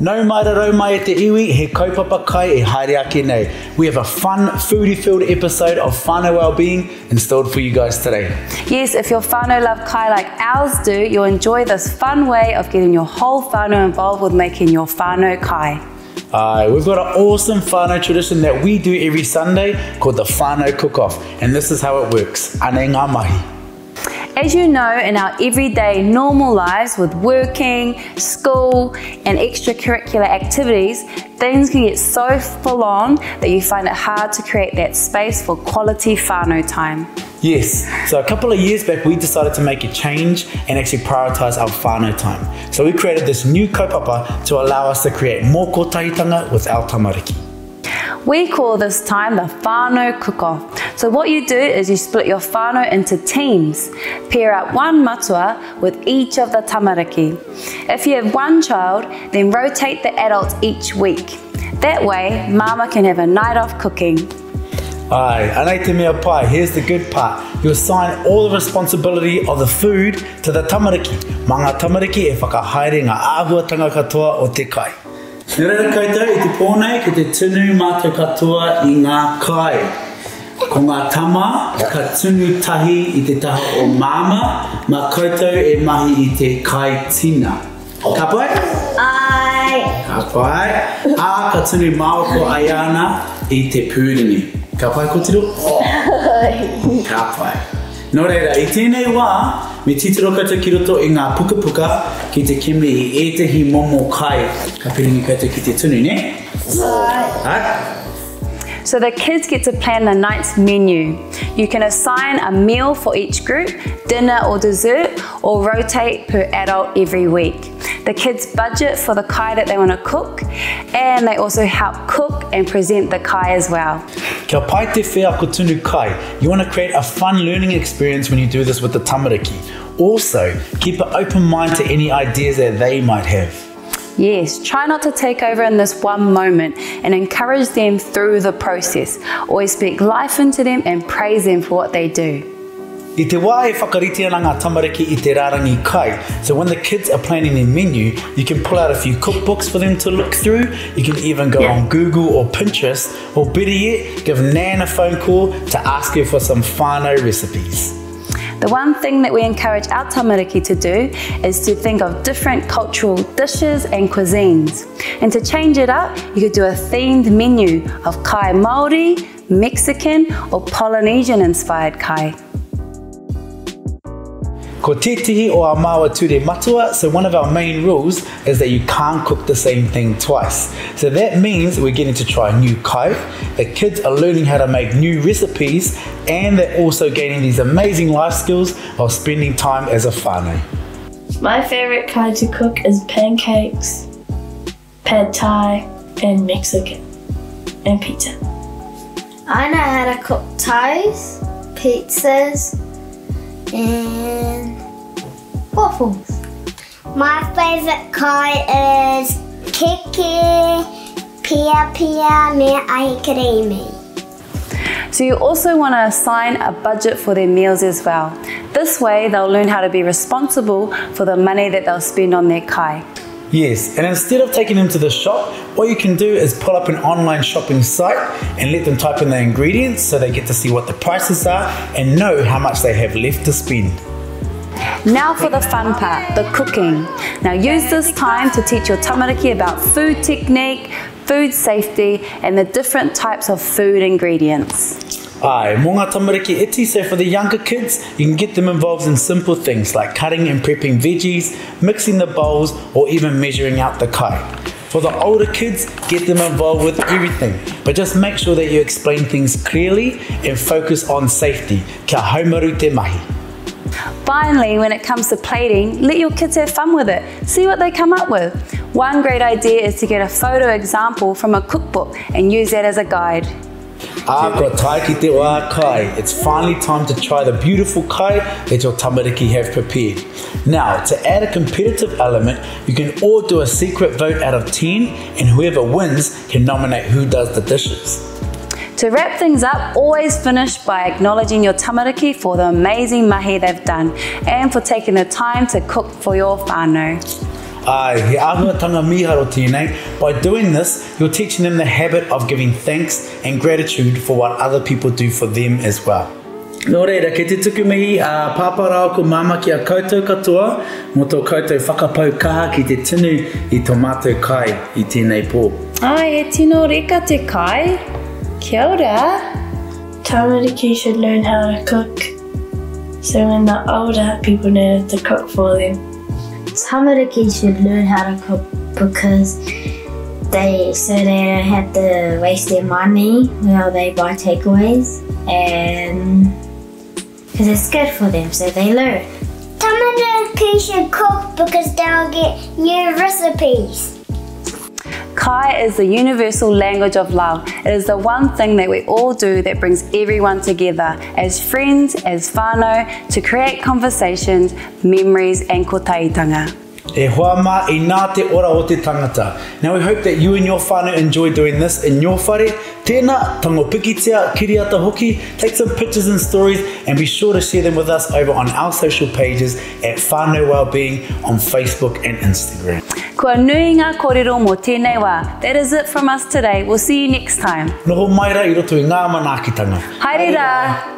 No mai e te iwi, he kaupapa kai e haere ake nei. We have a fun, foodie-filled episode of whānau well-being installed for you guys today. Yes, if your whānau love kai like ours do, you'll enjoy this fun way of getting your whole whānau involved with making your whānau kai. Uh, we've got an awesome whānau tradition that we do every Sunday called the whānau cook-off. And this is how it works. Ane ngā mahi. As you know, in our everyday normal lives with working, school, and extracurricular activities, things can get so full on that you find it hard to create that space for quality whānau time. Yes, so a couple of years back we decided to make a change and actually prioritise our whānau time. So we created this new kaupapa to allow us to create more kotahitanga with our tamariki. We call this time the whānau cook-off. So what you do is you split your whānau into teams. Pair up one matua with each of the tamariki. If you have one child, then rotate the adults each week. That way, mama can have a night off cooking. Ai, anei te mea pai, here's the good part. You assign all the responsibility of the food to the tamariki. Manga tamariki e whakahaere ngā āhuatanga katoa o te kai. Nē reira koutou, i te pōnei, ki te tunu mātou katoa i ngā kai. Ko ngā tama, ka tunu tahi i te taha o māma, ma koutou e mahi i te kai tina. Ka pai? Ai. Ka pai. A ka tunu māoko Ayana i te pūrini. Ka pai ko tiro? Ka pai. Nō reira, i tēnei wā, me titiro koutou ki roto i ngā puka puka ki te kime i ētahi momo kai. Ka piringi koutou ki te tunu, ne? Ai. So the kids get to plan the night's menu. You can assign a meal for each group, dinner or dessert, or rotate per adult every week. The kids budget for the kai that they want to cook, and they also help cook and present the kai as well. Kia pai te whea kai. You want to create a fun learning experience when you do this with the tamariki. Also, keep an open mind to any ideas that they might have. Yes, try not to take over in this one moment and encourage them through the process. Always speak life into them and praise them for what they do. I te wā e whakariti ana ngā tamariki i te rārangi kai. So when the kids are planning their menu, you can pull out a few cookbooks for them to look through. You can even go on Google or Pinterest, or better yet, give Nan a phone call to ask her for some whānau recipes. The one thing that we encourage our tamariki to do is to think of different cultural dishes and cuisines. And to change it up, you could do a themed menu of kai Māori, Mexican or Polynesian inspired kai. Ko tētihi o a māua ture matua, so one of our main rules is that you can't cook the same thing twice. So that means we're getting to try new kai, the kids are learning how to make new recipes, and they're also gaining these amazing life skills while spending time as a whānau. My favorite kind to cook is pancakes, pad thai, and Mexican, and pizza. I know how to cook ties, pizzas, and waffles. My favourite kai is kiki, pia pia me ai karimi. So you also want to assign a budget for their meals as well. This way they'll learn how to be responsible for the money that they'll spend on their kai. Yes, and instead of taking them to the shop, what you can do is pull up an online shopping site and let them type in the ingredients so they get to see what the prices are and know how much they have left to spend. Now for the fun part, the cooking. Now use this time to teach your tamariki about food technique, food safety, and the different types of food ingredients. Ai, mō ngā tamariki iti, so for the younger kids, you can get them involved in simple things like cutting and prepping veggies, mixing the bowls, or even measuring out the kai. For the older kids, get them involved with everything, but just make sure that you explain things clearly and focus on safety. Kia haumaru te mahi. Finally, when it comes to plating, let your kids have fun with it. See what they come up with. One great idea is to get a photo example from a cookbook and use that as a guide. Ah, ko tai ki te wā kai. It's finally time to try the beautiful kai that your tamariki have prepared. Now, to add a competitive element, you can all do a secret vote out of 10 and whoever wins can nominate who does the dishes. To wrap things up, always finish by acknowledging your tamariki for the amazing mahi they've done and for taking the time to cook for your whānau. Ai, he āhuatanga miharo tēnei. By doing this, you're teaching them the habit of giving thanks and gratitude for what other people do for them as well. Nō reira, kei te tuku mihi a pāpara ko māma ki a koutou katoa, mō tō koutou whakapau kaha ki te tinu i tō mātou kai i tēnei pō. Ai, e tino reka te kai. Kia ora. Tamariki should learn how to cook. So when they're older, people know to cook for them. Tamariki should learn how to cook because they so they have to waste their money while they buy takeaways and because it's good for them so they learn. Some of the kids should cook because they'll get new recipes. Kai is the universal language of love. It is the one thing that we all do that brings everyone together as friends, as whānau, to create conversations, memories and kotahitanga. E hoa mā i nā te ora o te tangata. Now we hope that you and your whānau enjoy doing this in your whare. Tēnā, tango pikitia, kiriata hoki, take some pictures and stories and be sure to share them with us over on our social pages at Whānau Wellbeing on Facebook and Instagram. Kua nui ngā kōrero mō tēnei wā. That is it from us today. We'll see you next time. Noho mai rā i roto i ngā manaakitanga. Haere rā!